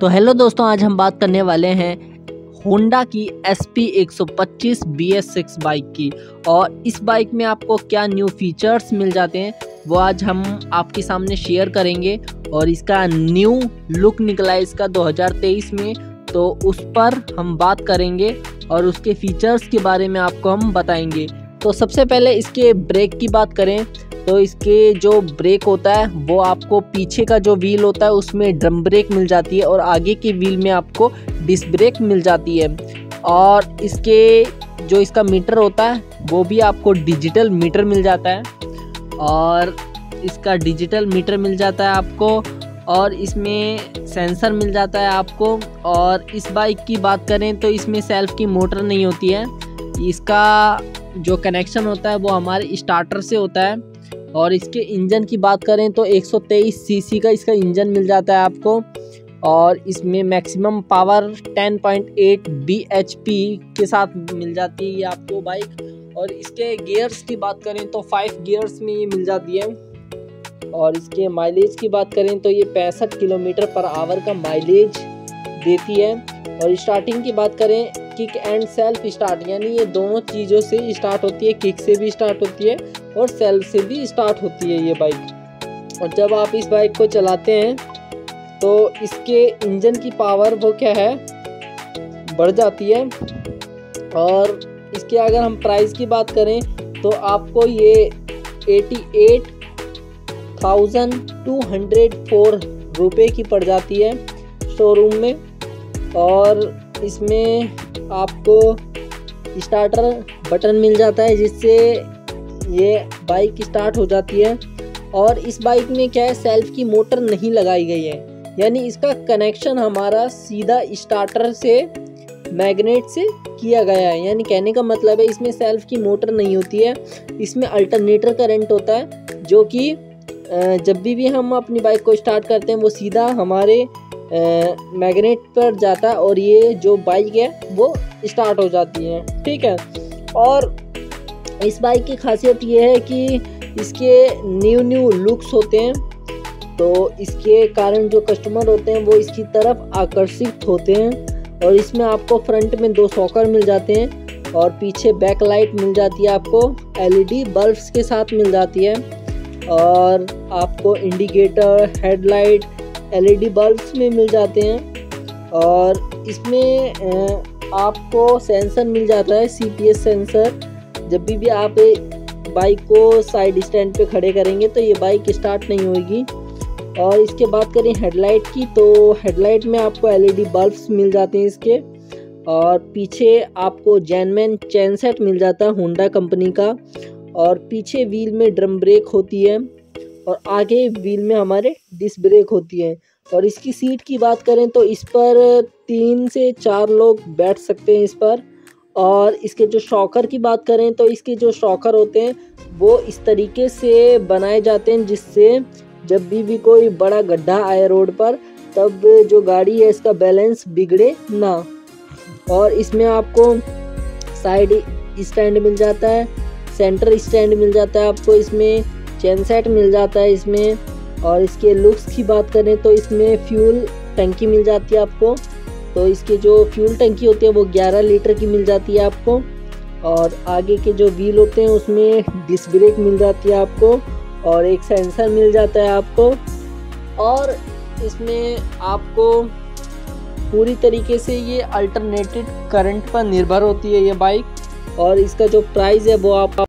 तो हेलो दोस्तों, आज हम बात करने वाले हैं होंडा की एस पी एक सौ पच्चीस बी एस सिक्स बाइक की। और इस बाइक में आपको क्या न्यू फीचर्स मिल जाते हैं, वो आज हम आपके सामने शेयर करेंगे। और इसका न्यू लुक निकला है इसका 2023 में तो उस पर हम बात करेंगे और उसके फीचर्स के बारे में आपको हम बताएँगे। तो सबसे पहले इसके ब्रेक की बात करें तो इसके जो ब्रेक होता है, वो आपको पीछे का जो व्हील होता है, उसमें ड्रम ब्रेक मिल जाती है और आगे की व्हील में आपको डिस्क ब्रेक मिल जाती है। और इसके जो इसका मीटर होता है, वो भी आपको डिजिटल मीटर मिल जाता है। और इसका डिजिटल मीटर मिल जाता है आपको और इसमें सेंसर मिल जाता है आपको। और इस बाइक की बात करें तो इसमें सेल्फ की मोटर नहीं होती है। इसका जो कनेक्शन होता है, वो हमारे स्टार्टर से होता है। और इसके इंजन की बात करें तो 123 सीसी का इसका इंजन मिल जाता है आपको। और इसमें मैक्सिमम पावर 10.8 bhp के साथ मिल जाती है ये आपको बाइक। और इसके गियर्स की बात करें तो फाइव गियर्स में ये मिल जाती है। और इसके माइलेज की बात करें तो ये पैंसठ किलोमीटर पर आवर का माइलेज देती है। और स्टार्टिंग की बात करें, किक एंड सेल्फ स्टार्ट, यानी ये दोनों चीज़ों से स्टार्ट होती है, किक से भी स्टार्ट होती है। और सेल्फ से भी स्टार्ट होती है ये बाइक और जब आप इस बाइक को चलाते हैं तो इसके इंजन की पावर वो क्या है? बढ़ जाती है। और इसके अगर हम प्राइस की बात करें तो आपको ये eighty eight thousand two hundred four रुपये की पड़ जाती है शोरूम में। और इसमें आपको स्टार्टर बटन मिल जाता है, जिससे ये बाइक स्टार्ट हो जाती है। और इस बाइक में क्या है सेल्फ की मोटर नहीं लगाई गई है। यानी इसका कनेक्शन हमारा सीधा स्टार्टर से मैग्नेट से किया गया है। यानी कहने का मतलब है, इसमें सेल्फ की मोटर नहीं होती है। इसमें अल्टरनेटर करंट होता है, जो कि जब भी भी हम अपनी बाइक को स्टार्ट करते हैं, वो सीधा हमारे मैग्नेट पर जाता है और ये जो बाइक है, वो स्टार्ट हो जाती है। ठीक है? और इस बाइक की खासियत ये है कि इसके न्यू न्यू लुक्स होते हैं तो इसके कारण जो कस्टमर होते हैं वो इसकी तरफ़ आकर्षित होते हैं और इसमें आपको फ्रंट में दो सॉकर मिल जाते हैं और पीछे बैक लाइट मिल जाती है आपको एलईडी बल्ब्स के साथ मिल जाती है और आपको इंडिकेटर हेडलाइट एलईडी बल्ब्स में मिल जाते हैं और इसमें आपको सेंसर मिल जाता है सीपीएस सेंसर जब भी भी आप बाइक को साइड स्टैंड पे खड़े करेंगे तो ये बाइक स्टार्ट नहीं होगी और इसके बात करें हेडलाइट की तो हेडलाइट में आपको एलईडी बल्ब्स मिल जाते हैं इसके। और पीछे आपको जैनमैन चैन सेट मिल जाता है होंडा कंपनी का। और पीछे व्हील में ड्रम ब्रेक होती है। और आगे व्हील में हमारे डिस्क ब्रेक होती है। और इसकी सीट की बात करें तो इस पर तीन से चार लोग बैठ सकते हैं इस पर। और इसके जो शॉकर की बात करें तो इसके जो शॉकर होते हैं, वो इस तरीके से बनाए जाते हैं जिससे जब भी भी कोई बड़ा गड्ढा आए रोड पर, तब जो गाड़ी है इसका बैलेंस बिगड़े ना। और इसमें आपको साइड स्टैंड मिल जाता है, सेंटर स्टैंड मिल जाता है आपको, इसमें चैन सेट मिल जाता है इसमें। और इसके लुक्स की बात करें तो इसमें फ्यूल टंकी मिल जाती है आपको। तो इसकी जो फ्यूल टंकी होती है वो 11 लीटर की मिल जाती है आपको। और आगे के जो व्हील होते हैं उसमें डिस्क ब्रेक मिल जाती है आपको और एक सेंसर मिल जाता है आपको। और इसमें आपको पूरी तरीके से ये अल्टरनेटेड करंट पर निर्भर होती है ये बाइक। और इसका जो प्राइस है वो आप